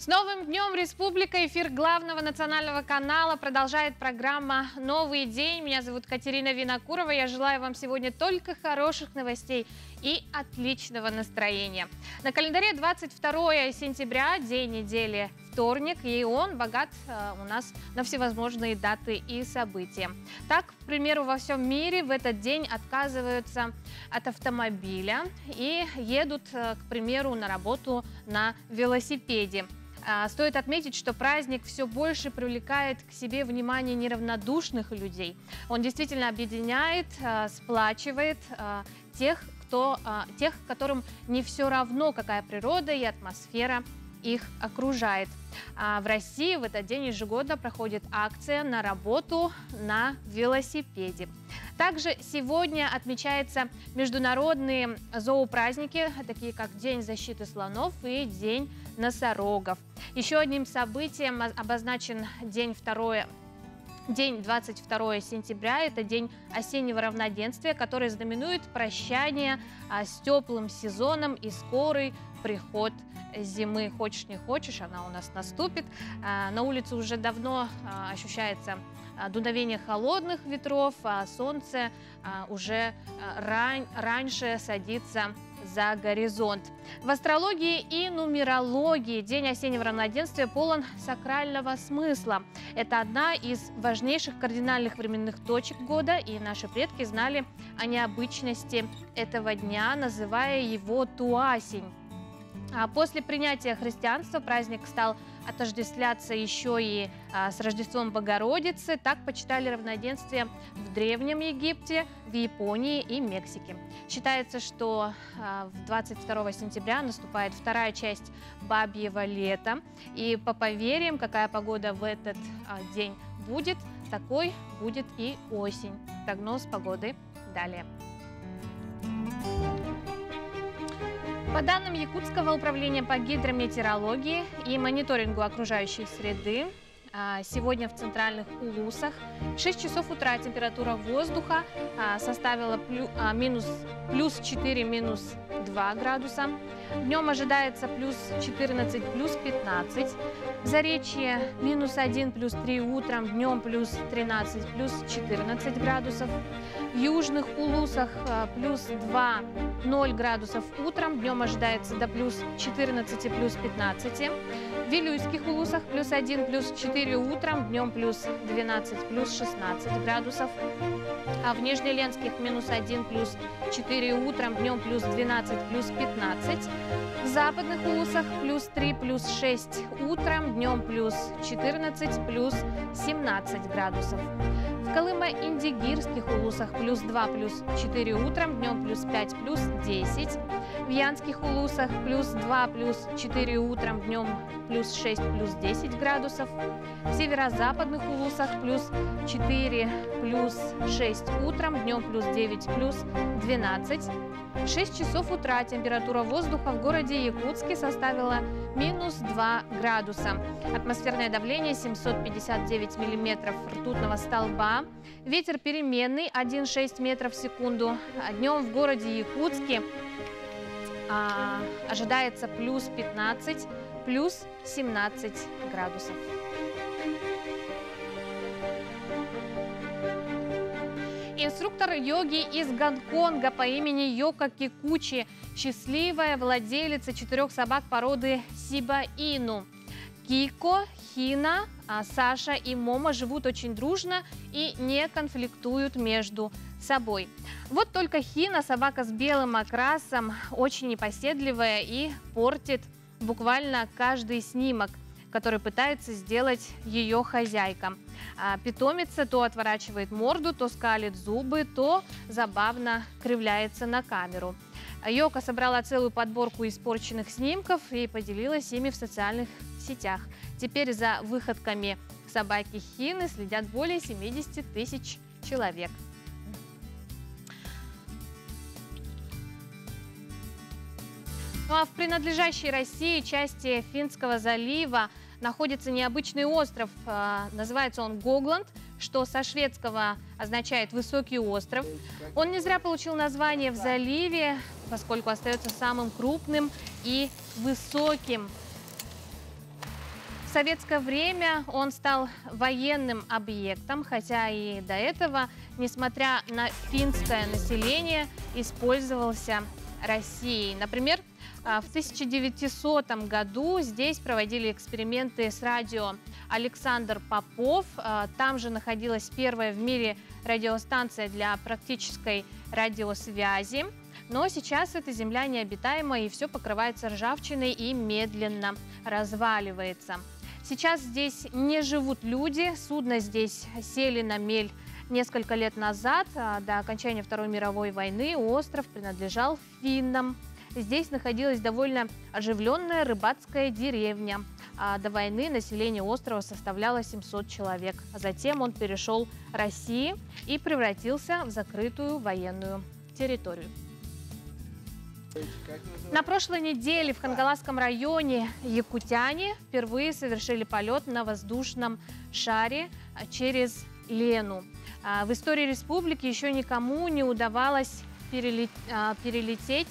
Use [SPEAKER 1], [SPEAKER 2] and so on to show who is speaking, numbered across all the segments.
[SPEAKER 1] С новым днем Республика. Эфир главного национального канала продолжает программа «Новый день». Меня зовут Катерина Винокурова. Я желаю вам сегодня только хороших новостей и отличного настроения. На календаре 22 сентября, день недели вторник, и он богат э, у нас на всевозможные даты и события. Так, к примеру, во всем мире в этот день отказываются от автомобиля и едут, э, к примеру, на работу на велосипеде. А, стоит отметить, что праздник все больше привлекает к себе внимание неравнодушных людей. Он действительно объединяет, а, сплачивает тех, кто, тех, которым не все равно, какая природа и атмосфера их окружает. А в России в этот день ежегодно проходит акция на работу на велосипеде. Также сегодня отмечаются международные зоопраздники, такие как День защиты слонов и День носорогов. Еще одним событием обозначен день 2 День 22 сентября – это день осеннего равноденствия, который знаменует прощание а, с теплым сезоном и скорый приход зимы. Хочешь не хочешь, она у нас наступит. А, на улице уже давно а, ощущается дуновение холодных ветров, а солнце уже ран раньше садится за горизонт. В астрологии и нумерологии День осеннего равноденствия полон сакрального смысла. Это одна из важнейших кардинальных временных точек года, и наши предки знали о необычности этого дня, называя его Туасень. А после принятия христианства праздник стал отождествляться еще и а, с Рождеством Богородицы. Так почитали равноденствие в Древнем Египте, в Японии и Мексике. Считается, что а, 22 сентября наступает вторая часть Бабьего лета. И по поверьям, какая погода в этот а, день будет, такой будет и осень. Прогноз погоды далее. По данным Якутского управления по гидрометеорологии и мониторингу окружающей среды, а, Сегодня в центральных улусах 6 часов утра температура воздуха а, составила а, минус, плюс 4, минус 2 градуса. Днем ожидается плюс 14, плюс 15. В Заречье минус 1, плюс 3 утром, днем плюс 13, плюс 14 градусов. Южных улусах плюс 2, 0 градусов утром, днем ожидается до плюс 14, плюс 15. В Вилюйских улусах плюс 1, плюс 4 утром, днем плюс 12, плюс 16 градусов. А в Нижнеленских минус 1, плюс 4 утром, днем плюс 12, плюс 15. В западных улусах плюс 3, плюс 6 утром, днем плюс 14, плюс 17 градусов. В Колымо-Индигирских улусах плюс 2, плюс 4 утром, днем плюс 5, плюс 10. В Янских улусах плюс 2, плюс 4 утром, днем плюс 6, плюс 10 градусов. В северо-западных улусах плюс 4, плюс 6 утром, днем плюс 9, плюс 12. В 6 часов утра температура воздуха в городе Якутске составила минус 2 градуса. Атмосферное давление 759 миллиметров ртутного столба. Ветер переменный 1,6 метров в секунду. Днем в городе Якутске а, ожидается плюс 15, плюс 17 градусов. Инструктор йоги из Гонконга по имени Йока Кикучи, счастливая владелица четырех собак породы Сиба Ину. Кико, Хина, а Саша и Мома живут очень дружно и не конфликтуют между собой. Вот только Хина, собака с белым окрасом, очень непоседливая и портит буквально каждый снимок, который пытается сделать ее хозяйка. А питомица то отворачивает морду, то скалит зубы, то забавно кривляется на камеру. Йока собрала целую подборку испорченных снимков и поделилась ими в социальных сетях. Теперь за выходками собаки Хины следят более 70 тысяч человек. Ну а в принадлежащей России части Финского залива находится необычный остров. А, называется он Гогланд, что со шведского означает «высокий остров». Он не зря получил название в заливе, поскольку остается самым крупным и высоким В советское время он стал военным объектом, хотя и до этого, несмотря на финское население, использовался Россией. Например, а, в 1900 году здесь проводили эксперименты с радио Александр Попов. А, там же находилась первая в мире радиостанция для практической радиосвязи. Но сейчас эта земля необитаема и все покрывается ржавчиной и медленно разваливается. Сейчас здесь не живут люди, судно здесь сели на мель несколько лет назад. А, до окончания Второй мировой войны остров принадлежал финнам. Здесь находилась довольно оживленная рыбацкая деревня. А до войны население острова составляло 700 человек. Затем он перешел России и превратился в закрытую военную территорию. На прошлой неделе в Хангаласском районе якутяне впервые совершили полет на воздушном шаре через Лену. А, в истории республики еще никому не удавалось а, перелететь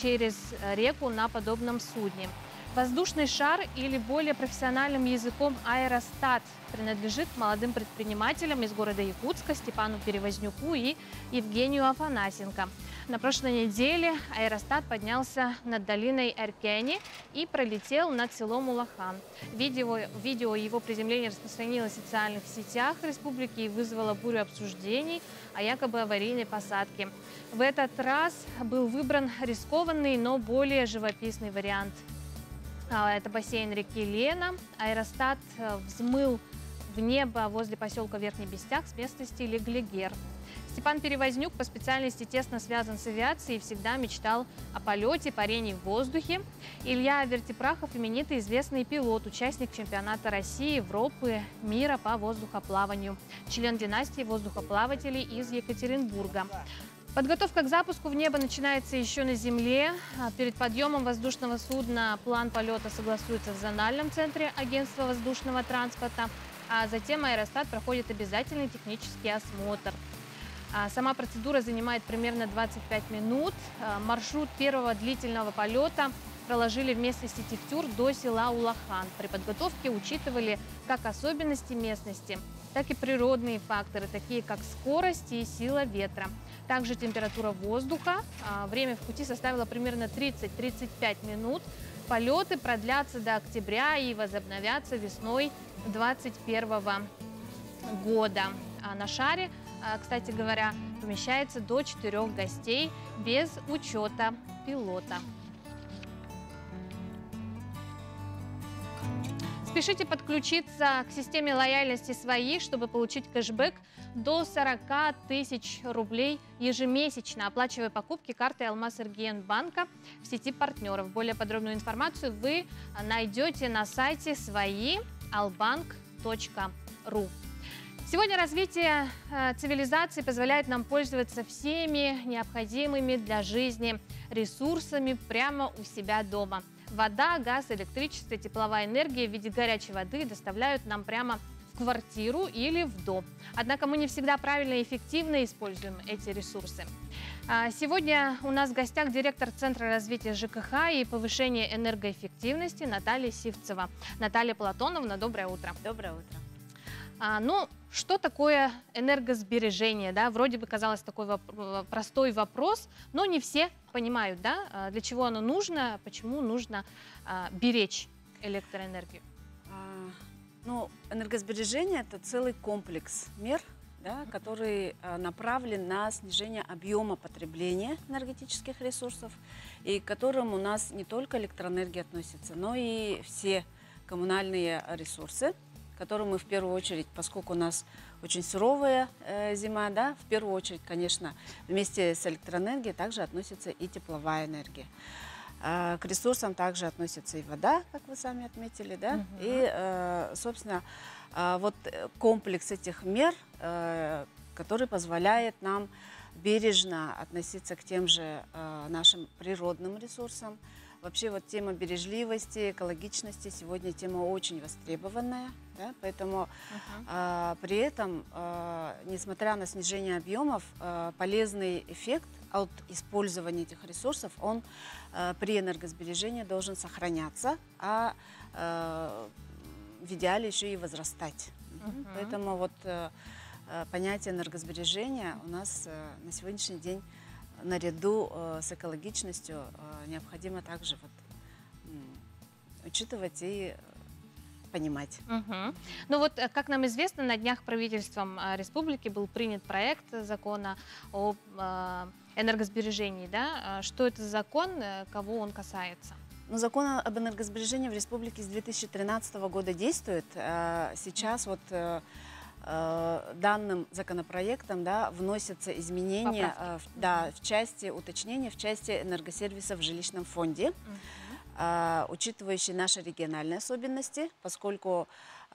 [SPEAKER 1] через реку на подобном судне. Воздушный шар или более профессиональным языком аэростат принадлежит молодым предпринимателям из города Якутска Степану Перевознюку и Евгению Афанасенко. На прошлой неделе аэростат поднялся над долиной Эркени и пролетел над селом Улахан. Видео, видео его приземления распространилось в социальных сетях республики и вызвало бурю обсуждений о якобы аварийной посадке. В этот раз был выбран рискованный, но более живописный вариант это бассейн реки Лена. Аэростат э, взмыл в небо возле поселка Верхний Бестяк с местности Леглигер. Степан Перевознюк по специальности тесно связан с авиацией и всегда мечтал о полете, парении в воздухе. Илья Вертипрахов – именитый известный пилот, участник чемпионата России, Европы, мира по воздухоплаванию, член династии воздухоплавателей из Екатеринбурга. Подготовка к запуску в небо начинается еще на земле. А перед подъемом воздушного судна план полета согласуется в зональном центре агентства воздушного транспорта, а затем аэростат проходит обязательный технический осмотр. А сама процедура занимает примерно 25 минут. А маршрут первого длительного полета проложили в местности Тефтюр до села Улахан. При подготовке учитывали как особенности местности, так и природные факторы, такие как скорость и сила ветра. Также температура воздуха. А, время в пути составило примерно 30-35 минут. Полеты продлятся до октября и возобновятся весной 2021 года. А на шаре, а, кстати говоря, помещается до 4 гостей без учета пилота. Спешите подключиться к системе лояльности своей, чтобы получить кэшбэк до 40 тысяч рублей ежемесячно, оплачивая покупки картой Алмаз банка в сети партнеров. Более подробную информацию вы найдете на сайте свои albank.ru. Сегодня развитие э, цивилизации позволяет нам пользоваться всеми необходимыми для жизни ресурсами прямо у себя дома – Вода, газ, электричество, тепловая энергия в виде горячей воды доставляют нам прямо в квартиру или в дом. Однако мы не всегда правильно и эффективно используем эти ресурсы. А, сегодня у нас в гостях директор Центра развития ЖКХ и повышения энергоэффективности Наталья Сивцева. Наталья Платоновна, доброе утро.
[SPEAKER 2] Доброе утро.
[SPEAKER 1] А, ну, что такое энергосбережение? Да? Вроде бы казалось такой воп простой вопрос, но не все понимают, да, а, для чего оно нужно, почему нужно а, беречь электроэнергию. А,
[SPEAKER 2] ну, энергосбережение – это целый комплекс мер, да, который а, направлен на снижение объема потребления энергетических ресурсов, и к которым у нас не только электроэнергия относится, но и все коммунальные ресурсы – которую мы в первую очередь, поскольку у нас очень суровая э, зима, да, в первую очередь, конечно, вместе с электроэнергией также относится и тепловая энергия. Э, к ресурсам также относится и вода, как вы сами отметили, да, угу. и, э, собственно, э, вот комплекс этих мер, э, который позволяет нам бережно относиться к тем же э, нашим природным ресурсам, Вообще вот тема бережливости, экологичности сегодня тема очень востребованная, да, поэтому
[SPEAKER 1] Мгм.
[SPEAKER 2] а, при этом, а, несмотря на снижение объемов, а, полезный эффект от использования этих ресурсов, он а, при энергосбережении должен сохраняться, а а, в идеале еще и возрастать. Мгм.
[SPEAKER 1] Мгм.
[SPEAKER 2] Поэтому вот э, э, понятие энергосбережения у нас э, на сегодняшний день наряду э, с экологичностью э, необходимо также вот, учитывать и э, понимать.
[SPEAKER 1] Мгм. Ну вот, э, как нам известно, на днях правительством э, республики был принят проект закона о э, энергосбережении. Да? А Что это за закон, э, кого он касается?
[SPEAKER 2] Ну, закон об энергосбережении в республике с 2013 года действует. Э, Сейчас вот данным законопроектом да, вносятся изменения
[SPEAKER 1] Поправки.
[SPEAKER 2] в, да, в части уточнения, в части энергосервиса в жилищном фонде. а, учитывающие наши региональные особенности, поскольку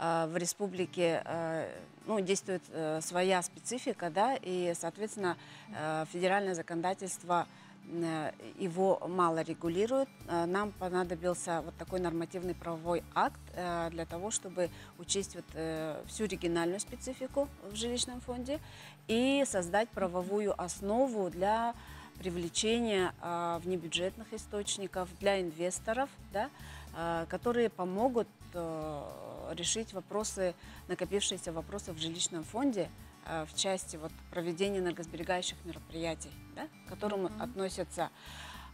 [SPEAKER 2] а, в республике а, ну, действует э, своя специфика, да, и, соответственно, э, федеральное законодательство э, его мало регулирует. Нам понадобился вот такой нормативный правовой акт для того, чтобы учесть вот всю региональную специфику в жилищном фонде и создать правовую основу для привлечения а, внебюджетных источников для инвесторов, да, а, которые помогут э, решить вопросы, накопившиеся вопросы в жилищном фонде а, в части вот, проведения энергосберегающих мероприятий, да, к которым
[SPEAKER 1] Мгм.
[SPEAKER 2] относятся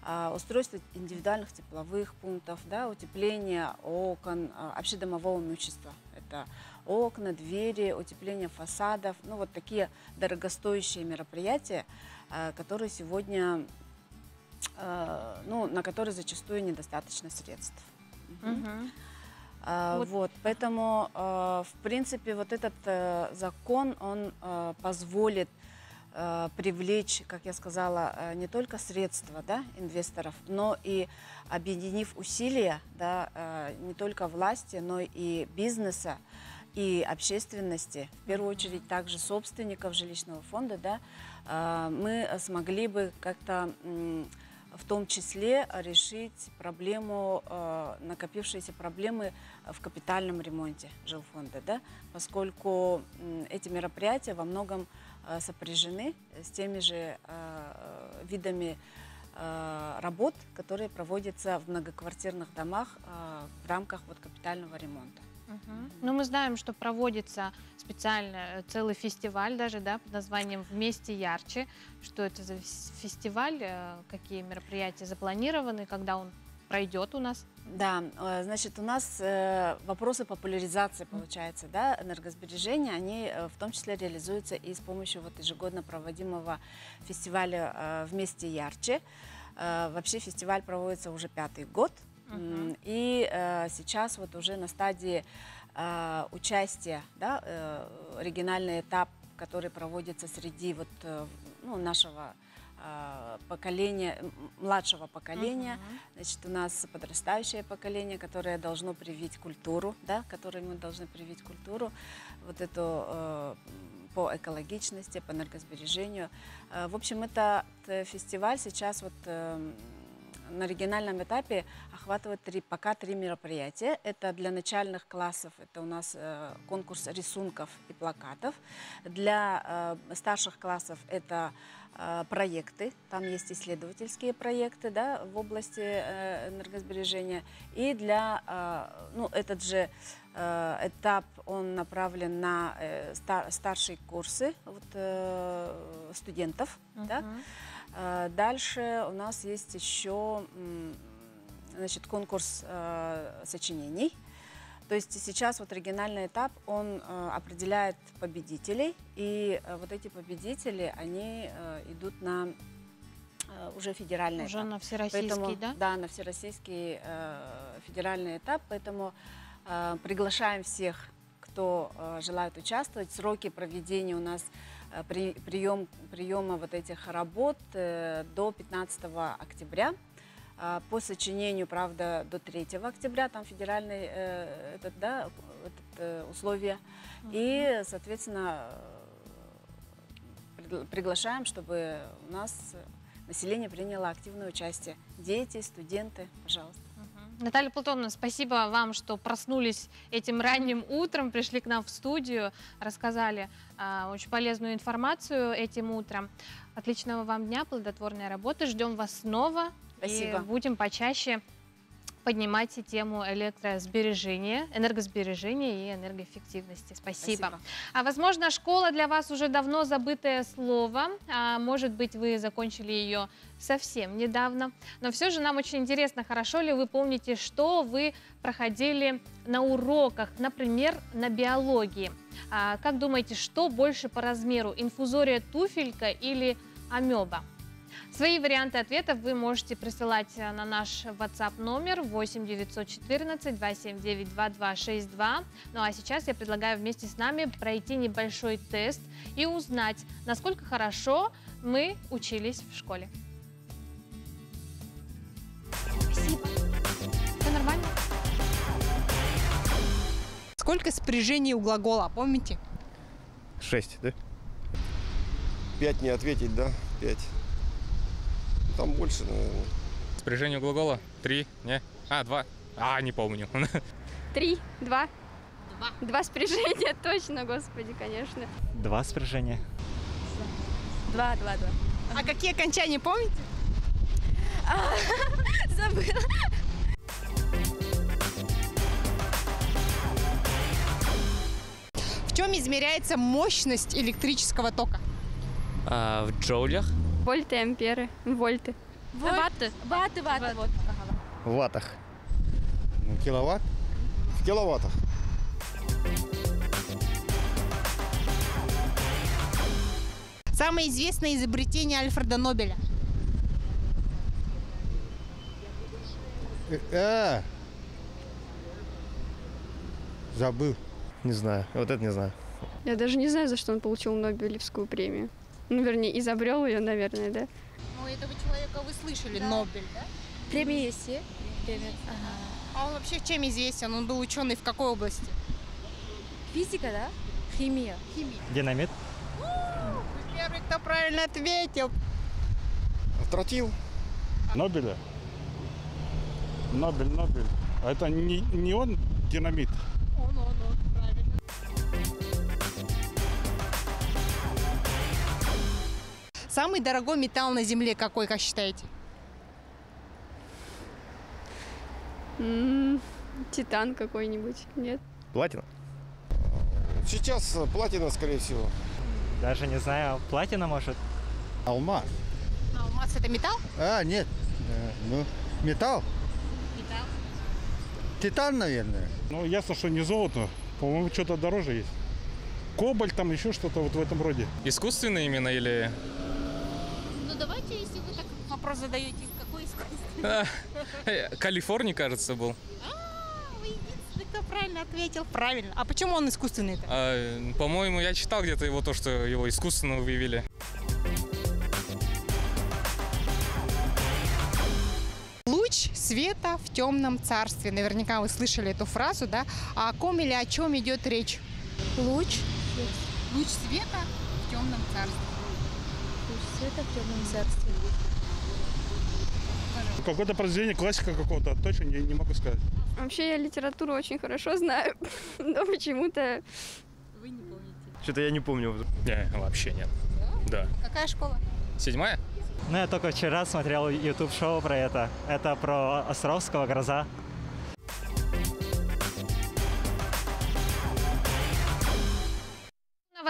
[SPEAKER 2] а, устройство индивидуальных тепловых пунктов, да, утепление окон, а, общедомового имущества. Это окна, двери, утепление фасадов, ну вот такие дорогостоящие мероприятия, а, которые сегодня, а, ну, на которые зачастую недостаточно средств. А,
[SPEAKER 1] Вот.
[SPEAKER 2] Вот, поэтому, в принципе, вот этот э, закон, он позволит привлечь, как я сказала, не только средства да, инвесторов, но и объединив усилия да, не только власти, но и бизнеса, и общественности, в первую очередь также собственников жилищного фонда, да, а, мы смогли бы как-то в том числе решить проблему, э, накопившиеся проблемы в капитальном ремонте жилфонда, да, поскольку эти мероприятия во многом э, сопряжены с теми же видами работ, которые проводятся в многоквартирных домах в рамках вот капитального ремонта.
[SPEAKER 1] Ну, мы знаем, что проводится специально э, целый фестиваль даже, да, под названием «Вместе ярче». Что это за фес- фестиваль, э, какие мероприятия запланированы, когда он пройдет у нас?
[SPEAKER 2] Да, э, значит, у нас вопросы популяризации, получается, да, энергосбережения, они в том числе реализуются и с помощью вот ежегодно проводимого фестиваля «Вместе ярче». Вообще фестиваль проводится уже пятый год, М, и э, сейчас вот уже на стадии э, участия, да, э, региональный этап, который проводится среди вот э, ну, нашего э, поколения, младшего поколения,
[SPEAKER 1] Мгм.
[SPEAKER 2] Значит, у нас подрастающее поколение, которое должно привить культуру, да, которое мы должны привить культуру, вот эту э, по экологичности, по энергосбережению. Э, в общем, это э, фестиваль сейчас вот э, на региональном этапе охватывает три, пока три мероприятия. Это для начальных классов, это у нас э, конкурс рисунков и плакатов. Для э, старших классов это э, проекты, там есть исследовательские проекты да, в области э, энергосбережения. И для, э, ну, этот же э, этап, он направлен на э, ста- старшие курсы вот, э, студентов. да.
[SPEAKER 1] Мгм.
[SPEAKER 2] Э, Дальше у нас есть еще значит, конкурс э, сочинений. То есть сейчас вот региональный этап, он э, определяет победителей, и э, вот эти победители, они э, идут на э, уже федеральный
[SPEAKER 1] Уже
[SPEAKER 2] этап.
[SPEAKER 1] на всероссийский,
[SPEAKER 2] Поэтому,
[SPEAKER 1] да?
[SPEAKER 2] на всероссийский э, федеральный этап. Поэтому э, приглашаем всех, кто э, желает участвовать. Сроки проведения у нас э, при, прием, приема вот этих работ э, до 15 октября. А, По сочинению, правда, до 3 октября, там федеральные э, этот, да, этот, э, условия. И, соответственно, э, пригла- приглашаем, чтобы у нас население приняло активное участие. Дети, студенты, пожалуйста.
[SPEAKER 1] Наталья Платоновна, спасибо вам, что проснулись этим ранним утром, пришли к нам в студию, рассказали а, очень полезную информацию этим утром. Отличного вам дня, плодотворной работы. Ждем вас снова.
[SPEAKER 2] Спасибо.
[SPEAKER 1] И будем почаще поднимать тему электросбережения, энергосбережения и энергоэффективности. Спасибо.
[SPEAKER 2] Спасибо.
[SPEAKER 1] А возможно, школа для вас уже давно забытое слово. А может быть, вы закончили ее совсем недавно. Но все же нам очень интересно, хорошо ли вы помните, что вы проходили на уроках, например, на биологии. А, как думаете, что больше по размеру, инфузория туфелька или амеба? Свои варианты ответов вы можете присылать э, на наш WhatsApp номер 8 914 279 2262. Ну а сейчас я предлагаю вместе с нами пройти небольшой тест и узнать, насколько хорошо мы учились в школе. Спасибо. Все нормально?
[SPEAKER 3] Сколько спряжений у глагола, помните?
[SPEAKER 4] Шесть, да?
[SPEAKER 5] Пять не ответить, да? Пять. Там больше, наверное.
[SPEAKER 6] Спряжение глагола? Три? Не? А, два. А, не помню.
[SPEAKER 7] Три, два. Два. Два спряжения, точно, господи, конечно.
[SPEAKER 8] Два спряжения.
[SPEAKER 7] Два, два, два.
[SPEAKER 3] А какие окончания помните?
[SPEAKER 7] Забыла.
[SPEAKER 3] В чем измеряется мощность электрического тока?
[SPEAKER 8] А, в джоулях?
[SPEAKER 7] Вольты, амперы, вольты. Ваты. Ваты, ваты, вот.
[SPEAKER 4] В ваттах.
[SPEAKER 5] Ну, киловатт? В киловаттах.
[SPEAKER 3] Самое известное изобретение Альфреда Нобеля.
[SPEAKER 4] А, забыл.
[SPEAKER 5] Не знаю. Вот это не знаю.
[SPEAKER 7] Я даже не знаю, за что он получил Нобелевскую премию. Ну, вернее, изобрел ее, наверное, да?
[SPEAKER 3] Ну, этого человека вы слышали, Нобель, да?
[SPEAKER 7] Премия есть, Премия.
[SPEAKER 3] А он вообще чем известен? Он был ученый в какой области?
[SPEAKER 7] Физика, да? Химия.
[SPEAKER 3] Химия.
[SPEAKER 8] Динамит?
[SPEAKER 3] Вы первый, кто правильно ответил.
[SPEAKER 5] Тротил?
[SPEAKER 9] Нобеля? Нобель, Нобель. А это не, не он динамит?
[SPEAKER 3] Он, он, Самый дорогой металл на Земле какой, как считаете?
[SPEAKER 7] М, Титан какой-нибудь, нет?
[SPEAKER 4] Платина?
[SPEAKER 5] Сейчас э, платина, скорее всего.
[SPEAKER 8] Даже не знаю, платина может?
[SPEAKER 4] Алмаз.
[SPEAKER 3] Алмаз это металл?
[SPEAKER 4] А, нет. Э, Ну, металл?
[SPEAKER 3] Металл.
[SPEAKER 4] Титан, наверное.
[SPEAKER 9] Ну, ясно, что не золото. По-моему, что-то дороже есть. Кобальт, там еще что-то вот в этом роде.
[SPEAKER 6] Искусственное именно или...
[SPEAKER 3] Ну давайте, если вы так вопрос задаете, какой искусство?
[SPEAKER 6] А, Калифорний, кажется, был.
[SPEAKER 3] А, вы единственный, кто правильно ответил. Правильно. А почему он искусственный-то?
[SPEAKER 6] А, По-моему, я читал где-то его то, что его искусственно выявили.
[SPEAKER 3] Луч света в темном царстве. Наверняка вы слышали эту фразу, да? А о ком или о чем идет речь?
[SPEAKER 7] Луч.
[SPEAKER 3] Луч света в темном царстве.
[SPEAKER 7] Света в темном царстве.
[SPEAKER 9] Какое-то произведение, классика какого-то, точно не, не могу сказать.
[SPEAKER 7] Вообще я литературу очень хорошо знаю, но почему-то
[SPEAKER 4] Что-то я не помню.
[SPEAKER 6] Не, вообще нет. Да.
[SPEAKER 3] Какая школа?
[SPEAKER 6] Седьмая?
[SPEAKER 8] Ну, я только вчера смотрел YouTube шоу про это. Это про Островского «Гроза».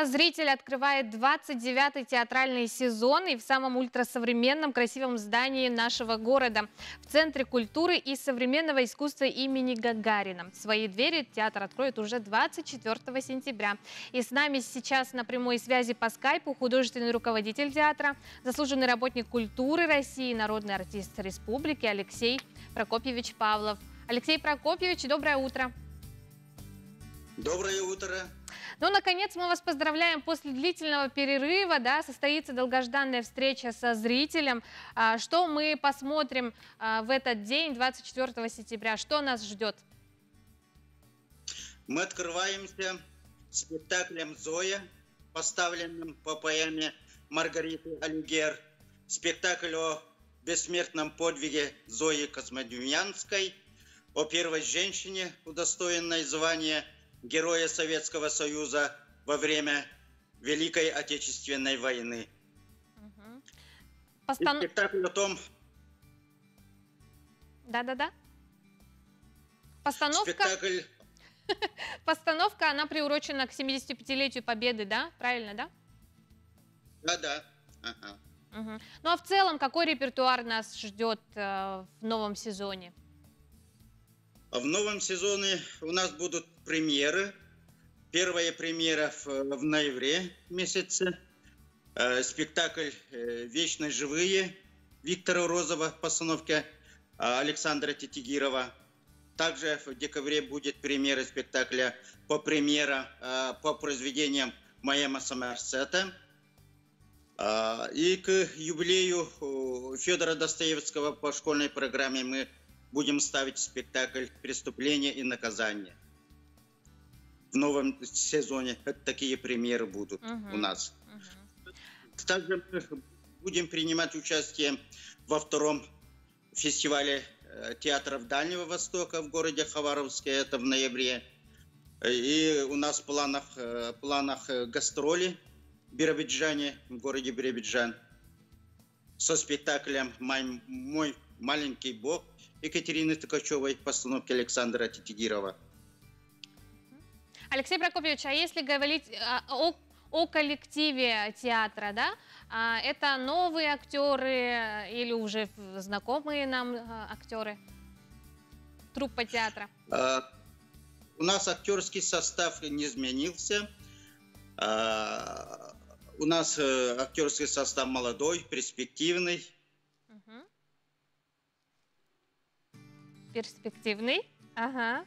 [SPEAKER 1] Новозритель открывает 29-й театральный сезон и в самом ультрасовременном красивом здании нашего города, в Центре культуры и современного искусства имени Гагарина. Свои двери театр откроет уже 24 сентября. И с нами сейчас на прямой связи по скайпу художественный руководитель театра, заслуженный работник культуры России, народный артист республики Алексей Прокопьевич Павлов. Алексей Прокопьевич, доброе утро.
[SPEAKER 10] Доброе утро.
[SPEAKER 1] Ну, наконец, мы вас поздравляем. После длительного перерыва да, состоится долгожданная встреча со зрителем. А, Что мы посмотрим а, в этот день, 24 сентября? Что нас ждет?
[SPEAKER 10] Мы открываемся спектаклем «Зоя», поставленным по поэме Маргариты Алигер. спектакль о бессмертном подвиге Зои Космодемьянской, о первой женщине, удостоенной звания Героя Советского Союза во время Великой Отечественной войны. И
[SPEAKER 1] Постан-
[SPEAKER 10] спектакль о том,
[SPEAKER 1] Да-да-да. Постановка,
[SPEAKER 10] спектакль
[SPEAKER 1] постановка, она приурочена к 75-летию Победы, да? Правильно, да?
[SPEAKER 10] Да-да. Ага.
[SPEAKER 1] Мгм. Ну а в целом, какой репертуар нас ждет э, в новом сезоне?
[SPEAKER 10] А В новом сезоне у нас будут премьеры. Первая премьера в, в ноябре месяце. Э, Спектакль э, «Вечно живые» Виктора Розова в постановке а, Александра Тетигирова. Также в декабре будет премьера спектакля по премьера э, по произведениям Майама Сомерсета. А, И к юбилею э, Федора Достоевского по школьной программе мы будем ставить спектакль «Преступление и наказание». В новом сезоне такие премьеры будут
[SPEAKER 1] Мгм.
[SPEAKER 10] у нас.
[SPEAKER 1] Мгм.
[SPEAKER 10] Также мы будем принимать участие во втором фестивале э, театров Дальнего Востока в городе Хабаровске, это в ноябре. И у нас в планах, э, планах э, гастроли в Биробиджане, в городе Биробиджан, со спектаклем «Мой, мой маленький бог» Екатерины Ткачевой, постановки Александра Тетигирова.
[SPEAKER 1] Алексей Прокопьевич, а если говорить а, о, о коллективе театра, да, а, это новые актеры или уже знакомые нам а, актеры? Труппа театра.
[SPEAKER 10] А, У нас актерский состав не изменился. А, У нас э, актерский состав молодой, перспективный.
[SPEAKER 1] Перспективный. Ага.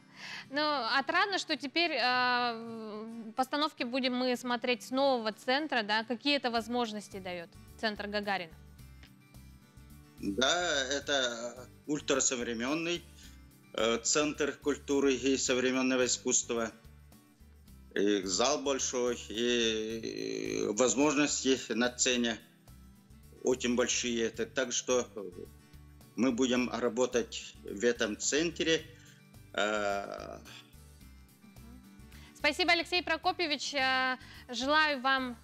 [SPEAKER 1] Ну, отрадно, что теперь а, в- постановки будем мы смотреть с нового центра, да, какие это возможности дает центр Гагарина.
[SPEAKER 10] Да, это ультрасовременный э, центр культуры и современного искусства. И зал большой, и возможности на сцене очень большие. Это так что мы будем работать в этом центре. Э,
[SPEAKER 1] Спасибо, Алексей Прокопьевич. Э, Желаю вам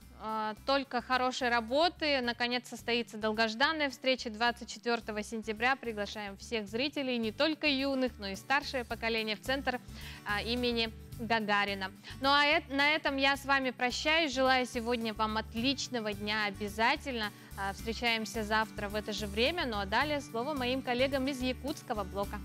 [SPEAKER 1] только хорошей работы. Наконец состоится долгожданная встреча 24 сентября. Приглашаем всех зрителей, не только юных, но и старшее поколение в центр а, имени Гагарина. Ну а на этом я с вами прощаюсь. Желаю сегодня вам отличного дня обязательно. А, Встречаемся завтра в это же время. Ну а далее слово моим коллегам из якутского блока.